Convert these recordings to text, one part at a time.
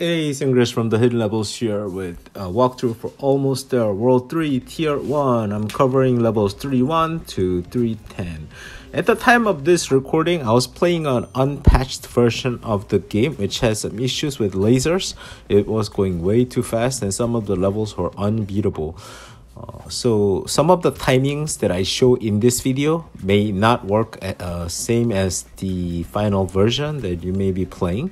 Hey, Sangriaz from the Hidden Levels here with a walkthrough for Almost There World 3 Tier 1. I'm covering levels 31 to 310. At the time of this recording, I was playing an unpatched version of the game which has some issues with lasers. It was going way too fast and some of the levels were unbeatable. Uh, so some of the timings that I show in this video may not work at, uh, same as the final version that you may be playing.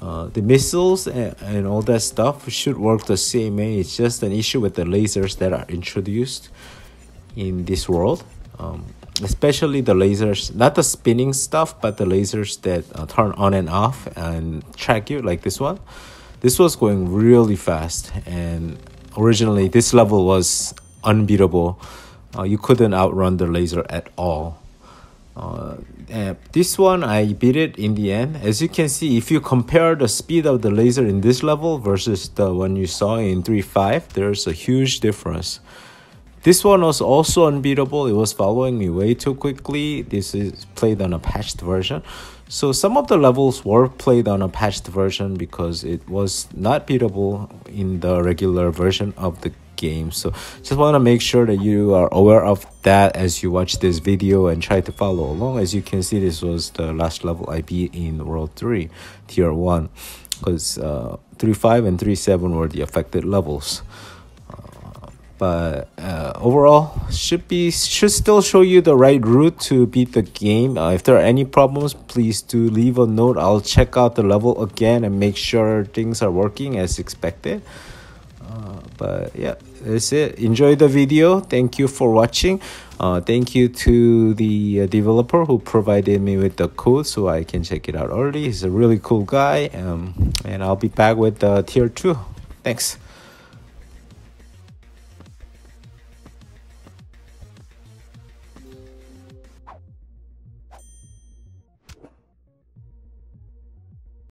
Uh, the missiles and, and all that stuff should work the same way. It's just an issue with the lasers that are introduced in this world. Um, especially the lasers, not the spinning stuff, but the lasers that uh, turn on and off and track you, like this one. This was going really fast, and originally this level was unbeatable. Uh, you couldn't outrun the laser at all. Uh, this one I beat it in the end. As you can see, if you compare the speed of the laser in this level versus the one you saw in 3.5, there's a huge difference. This one was also unbeatable. It was following me way too quickly. This is played on a patched version. So some of the levels were played on a patched version because it was not beatable in the regular version of the game. So just want to make sure that you are aware of that as you watch this video and try to follow along. As you can see, this was the last level I beat in World 3, Tier 1, because uh, 3.5 and 3.7 were the affected levels. Uh, but uh, overall, should be should still show you the right route to beat the game. Uh, if there are any problems, please do leave a note. I'll check out the level again and make sure things are working as expected. Uh, but yeah that's it enjoy the video thank you for watching uh, thank you to the uh, developer who provided me with the code so i can check it out early he's a really cool guy um, and i'll be back with uh, tier 2 thanks